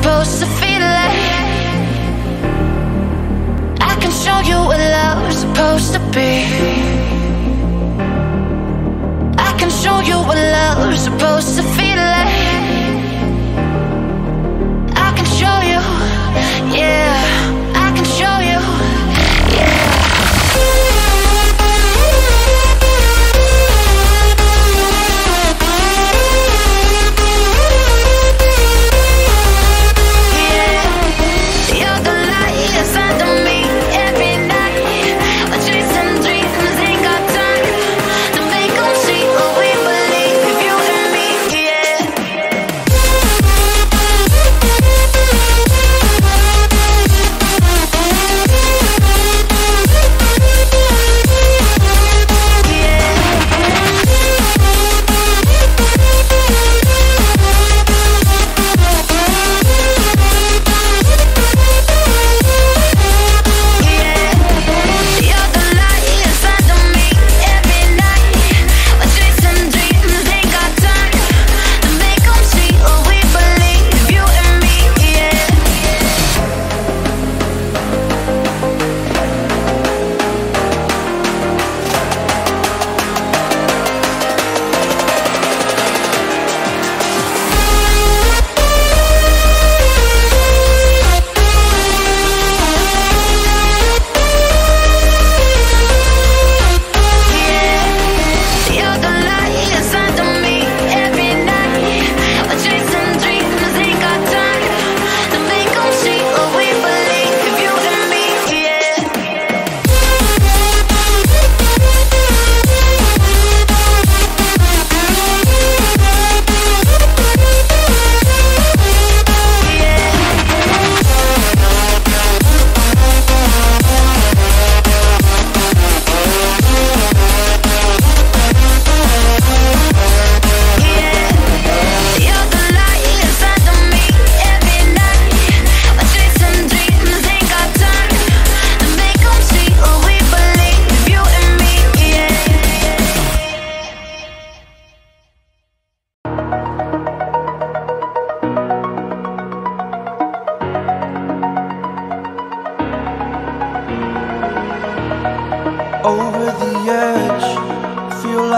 supposed to feel like. I can show you what love's supposed to be. I can show you what love's supposed to feel like. I can show you, yeah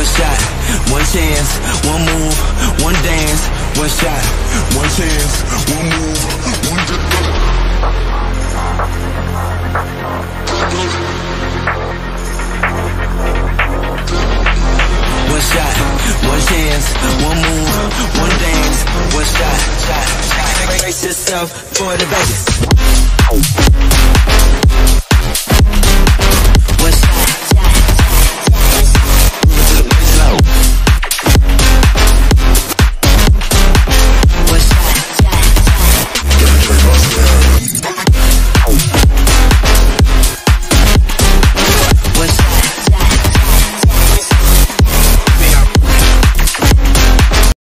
One shot, one chance, one move, one dance. One shot, one chance, one move, one dance. One shot, one chance, one move, one dance. One shot, shot, shot. Brace yourself for the Vegas.